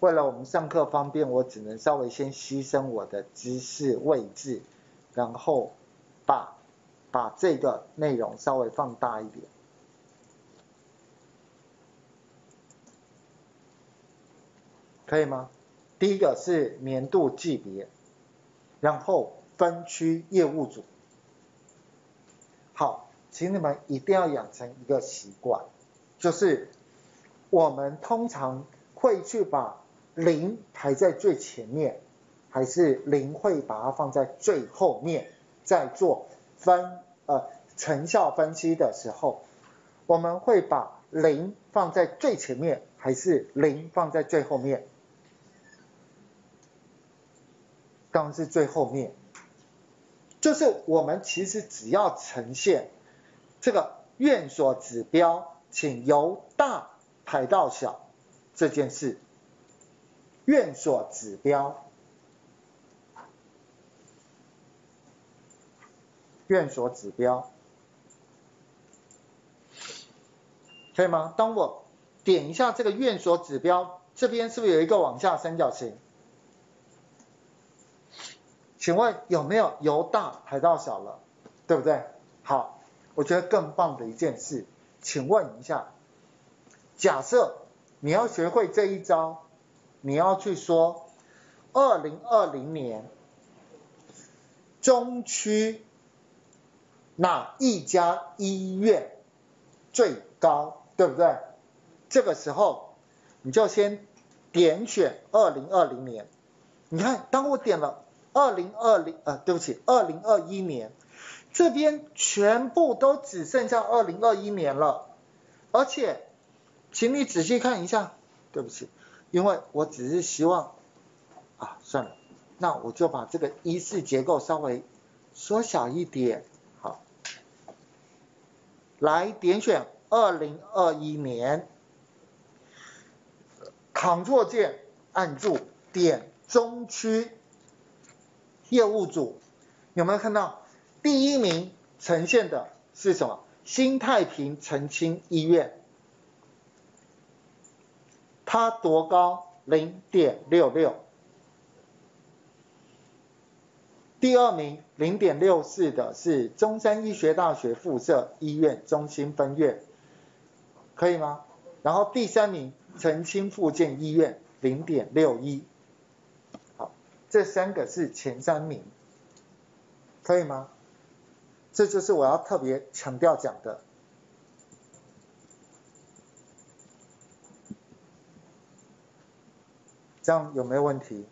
为了我们上课方便，我只能稍微先牺牲我的知识位置，然后把把这个内容稍微放大一点，可以吗？第一个是年度级别，然后分区业务组。好，请你们一定要养成一个习惯，就是我们通常会去把零排在最前面，还是零会把它放在最后面？在做分呃成效分析的时候，我们会把零放在最前面，还是零放在最后面？当然是最后面。就是我们其实只要呈现这个院所指标，请由大排到小这件事。院所指标，院所指标，可以吗？当我点一下这个院所指标，这边是不是有一个往下三角形？请问有没有由大排到小了？对不对？好，我觉得更棒的一件事，请问一下，假设你要学会这一招。你要去说，二零二零年中区哪一家医院最高，对不对？这个时候你就先点选二零二零年。你看，当我点了二零二零，呃，对不起，二零二一年，这边全部都只剩下二零二一年了。而且，请你仔细看一下，对不起。因为我只是希望，啊，算了，那我就把这个一式结构稍微缩小一点，好，来点选二零二一年，Ctrl 键按住点中区业务组，有没有看到第一名呈现的是什么？新太平澄清医院。它多高？零点六六。第二名零点六四的是中山医学大学附设医院中心分院，可以吗？然后第三名澄清附件医院零点六一。好，这三个是前三名，可以吗？这就是我要特别强调讲的。这样有没有问题？